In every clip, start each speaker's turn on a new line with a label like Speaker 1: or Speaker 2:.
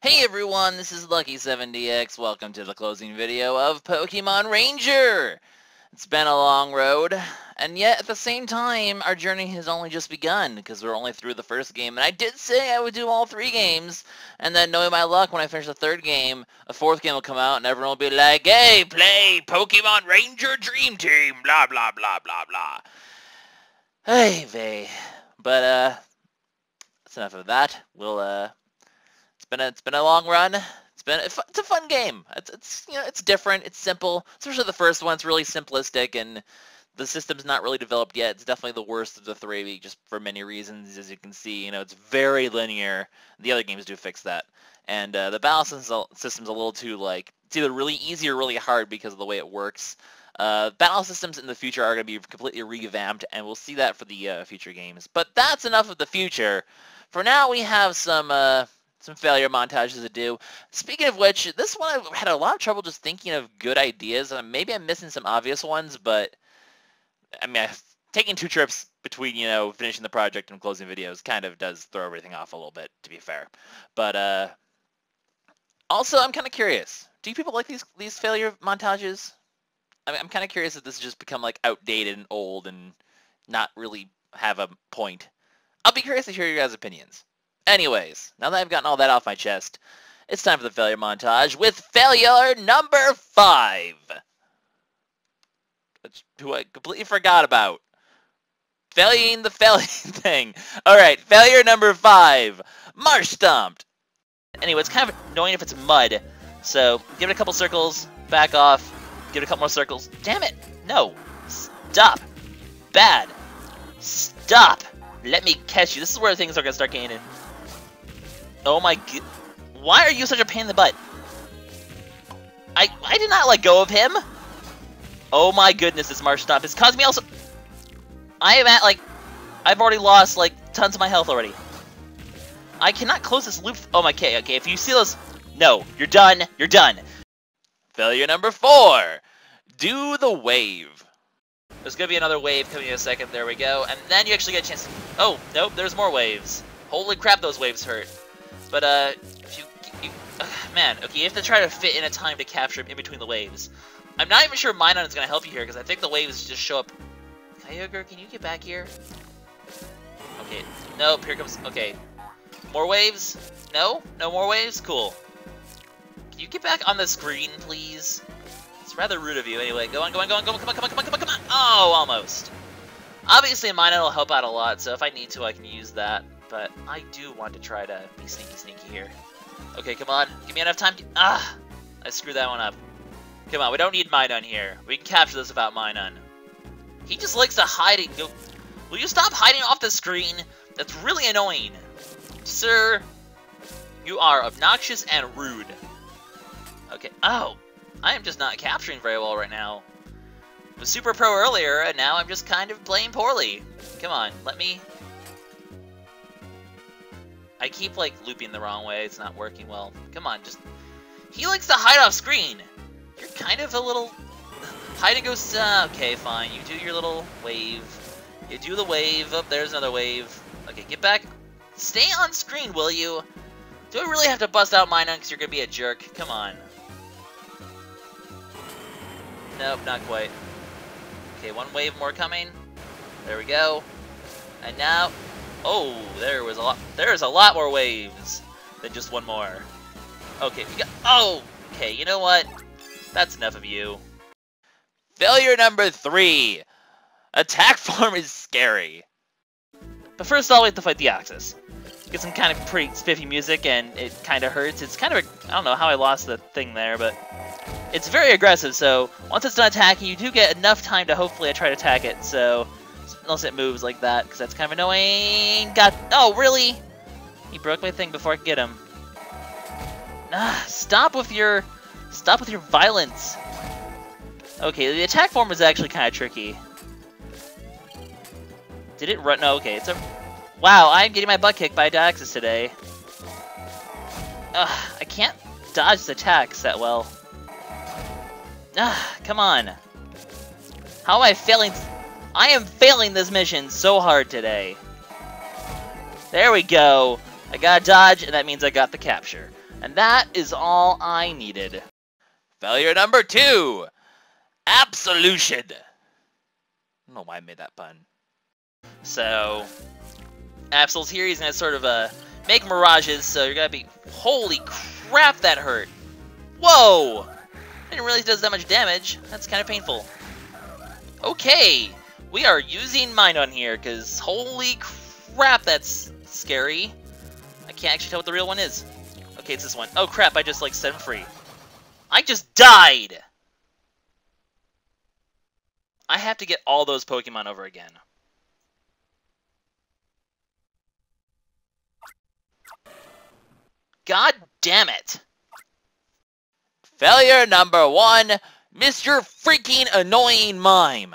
Speaker 1: Hey everyone, this is LuckySevenDX. Welcome to the closing video of Pokemon Ranger! It's been a long road, and yet at the same time, our journey has only just begun, because we're only through the first game, and I did say I would do all three games, and then knowing my luck, when I finish the third game, a fourth game will come out, and everyone will be like, Hey, play Pokemon Ranger Dream Team, blah blah blah blah blah. Hey, vey. But, uh, that's enough of that. We'll, uh, been a, it's been a long run. It's been it's a fun game. It's, it's you know it's different. It's simple. Especially the first one. It's really simplistic and the system's not really developed yet. It's definitely the worst of the three, just for many reasons. As you can see, you know it's very linear. The other games do fix that, and uh, the battle system's a little too like it's either really easy or really hard because of the way it works. Uh, battle systems in the future are going to be completely revamped, and we'll see that for the uh, future games. But that's enough of the future. For now, we have some uh, some failure montages to do. Speaking of which, this one I had a lot of trouble just thinking of good ideas. Uh, maybe I'm missing some obvious ones, but I mean, I've taking two trips between you know finishing the project and closing videos kind of does throw everything off a little bit, to be fair. But uh, also, I'm kind of curious. Do people like these these failure montages? I mean, I'm kind of curious if this has just become like outdated and old and not really have a point. I'll be curious to hear your guys' opinions. Anyways, now that I've gotten all that off my chest, it's time for the failure montage with failure number five. Who I completely forgot about. Failing the failing thing. Alright, failure number five. Marshtomp. Anyway, it's kind of annoying if it's mud. So, give it a couple circles, back off, give it a couple more circles. Damn it! No! Stop! Bad! Stop! Let me catch you. This is where things are gonna start getting Oh my god. Why are you such a pain in the butt? I I did not let go of him. Oh my goodness, this Marshtomp is causing me also. I am at like, I've already lost like tons of my health already. I cannot close this loop. Oh my, okay, okay. If you see those, no, you're done. You're done. Failure number four. Do the wave. There's gonna be another wave coming in a second. There we go. And then you actually get a chance. To... Oh, nope. There's more waves. Holy crap, those waves hurt. But, uh, if you, you uh, man, okay, you have to try to fit in a time to capture him in between the waves. I'm not even sure Minun is going to help you here, because I think the waves just show up. Kyogre, can you get back here? Okay, nope, here comes, okay. More waves? No? No more waves? Cool. Can you get back on the screen, please? It's rather rude of you. Anyway, go on, go on, go on, go on, come on, come on, come on, come on, come on! Oh, almost. Obviously, Minun will help out a lot, so if I need to, I can use that. But I do want to try to be sneaky sneaky here. Okay, come on. Give me enough time. Ah! I screwed that one up. Come on, we don't need Minun here. We can capture this without Minun. He just likes to hide it. Go. Will you stop hiding off the screen? That's really annoying. Sir, you are obnoxious and rude. Okay. Oh, I am just not capturing very well right now. I was super pro earlier, and now I'm just kind of playing poorly. Come on, let me I keep, like, looping the wrong way. It's not working well. Come on, just... He likes to hide off screen! You're kind of a little... Hide and go... Uh, okay, fine. You do your little wave. You do the wave. Oh, there's another wave. Okay, get back. Stay on screen, will you? Do I really have to bust out Minun because you're going to be a jerk? Come on. Nope, not quite. Okay, one wave more coming. There we go. And now, Oh, there was a lot. There's a lot more waves than just one more. Okay, we got. Oh, okay. You know what? That's enough of you. Failure number three. Attack form is scary. But first, I'll wait to fight Deoxys. Get some kind of pretty spiffy music, and it kind of hurts. It's kind of I don't know how I lost the thing there, but it's very aggressive. So once it's done attacking, you do get enough time to hopefully try to attack it. So unless it moves like that, because that's kind of annoying. Got, oh, really? He broke my thing before I could get him. Ah, stop with your, stop with your violence. Okay, the attack form was actually kind of tricky. Did it run? No, okay, it's a, wow, I'm getting my butt kicked by Deoxys today. Ugh, I can't dodge the attacks that well. Ah, come on. How am I failing? I am failing this mission so hard today. There we go. I got a dodge, and that means I got the capture. And that is all I needed. Failure number two! Absolution! I don't know why I made that pun. So, Absol's here, he's gonna sort of uh, make mirages, so you're gonna be... Holy crap, that hurt! Whoa! I didn't realize it does that much damage. That's kind of painful. Okay, we are using Minun here, because holy crap, that's scary. I can't actually tell what the real one is. Okay, it's this one. Oh crap, I just like set him free. I just died! I have to get all those Pokemon over again. God damn it! Failure number one, Mr. Freaking Annoying Mime.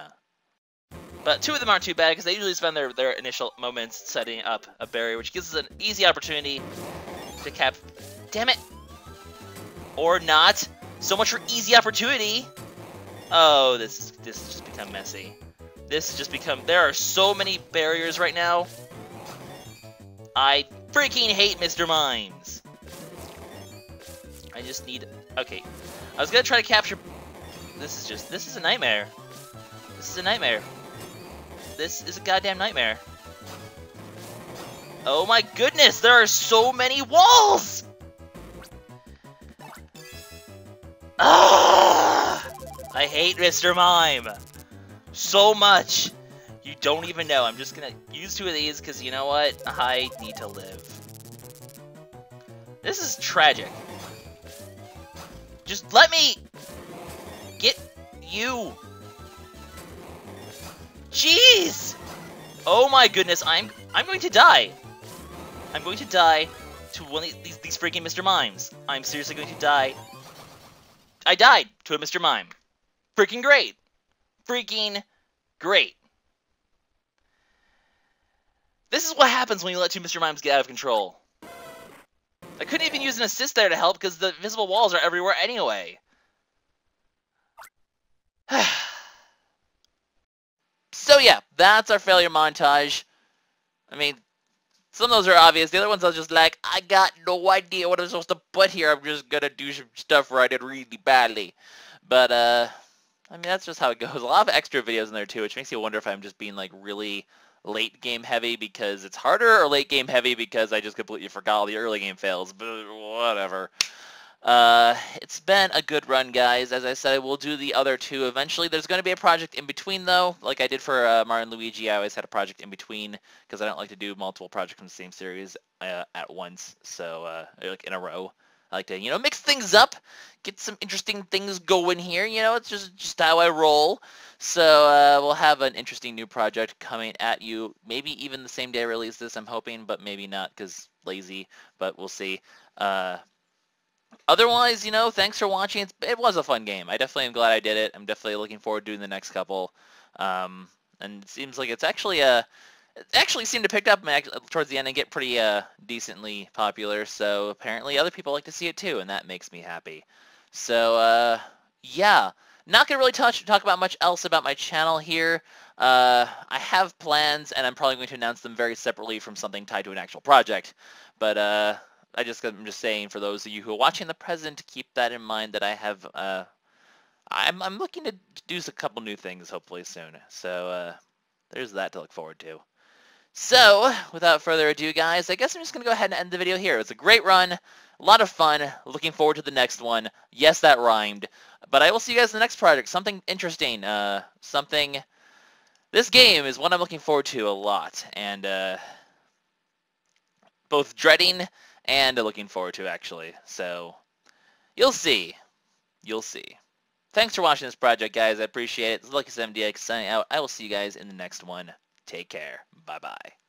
Speaker 1: But two of them aren't too bad because they usually spend their, their initial moments setting up a barrier, which gives us an easy opportunity to cap... Damn it! Or not. So much for easy opportunity. Oh, this this has just become messy. This has just become... There are so many barriers right now. I freaking hate Mr. Mimes. I just need... Okay. I was gonna try to capture... This is just... This is a nightmare. This is a nightmare. This is a goddamn nightmare. Oh my goodness, there are so many walls! Ah! I hate Mr. Mime so much. You don't even know. I'm just gonna use two of these because you know what? I need to live. This is tragic. Just let me get you. Jeez! Oh my goodness, I'm I'm going to die. I'm going to die to one of these, these freaking Mr. Mimes. I'm seriously going to die. I died to a Mr. Mime. Freaking great. Freaking great. This is what happens when you let two Mr. Mimes get out of control. I couldn't even use an assist there to help because the visible walls are everywhere anyway. so yeah, that's our failure montage. I mean, some of those are obvious. The other ones I was just like, I got no idea what I'm supposed to put here. I'm just gonna do some stuff where I did really badly. But, uh, I mean, that's just how it goes. A lot of extra videos in there, too, which makes you wonder if I'm just being, like, really late game heavy because it's harder or late game heavy because I just completely forgot all the early game fails, but whatever. Uh, it's been a good run, guys. As I said, I will do the other two eventually. There's going to be a project in between, though. Like I did for uh, Mario and Luigi, I always had a project in between because I don't like to do multiple projects from the same series uh, at once, so uh, like in a row. I like to, you know, mix things up, get some interesting things going here. You know, it's just just how I roll. So uh, we'll have an interesting new project coming at you. Maybe even the same day I release this, I'm hoping, but maybe not because lazy. But we'll see. Uh, otherwise, you know, thanks for watching. It's, it was a fun game. I definitely am glad I did it. I'm definitely looking forward to doing the next couple. Um, and it seems like it's actually a it actually seemed to pick up towards the end and get pretty uh, decently popular. So apparently other people like to see it too, and that makes me happy. So uh, yeah, not gonna really touch talk about much else about my channel here. Uh, I have plans, and I'm probably going to announce them very separately from something tied to an actual project. But uh, I just I'm just saying for those of you who are watching the present, keep that in mind that I have uh, I'm I'm looking to do a couple new things hopefully soon. So uh, there's that to look forward to. So, without further ado, guys, I guess I'm just going to go ahead and end the video here. It was a great run, a lot of fun, looking forward to the next one. Yes, that rhymed. But I will see you guys in the next project. Something interesting, uh, something... This game is one I'm looking forward to a lot, and, uh, both dreading and looking forward to, actually. So, you'll see. You'll see. Thanks for watching this project, guys. I appreciate it. It's LuckySevenDX signing out. I will see you guys in the next one. Take care. Bye-bye.